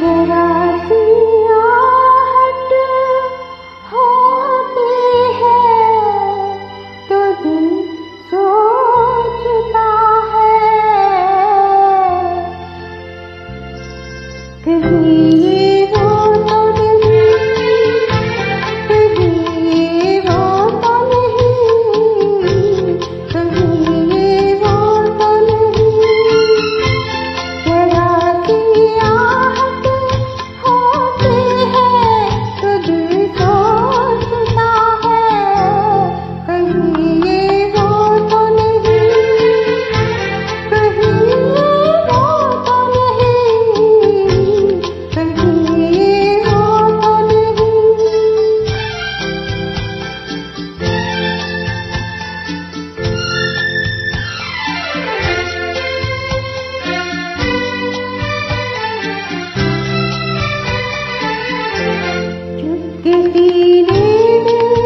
जरा सी ीरा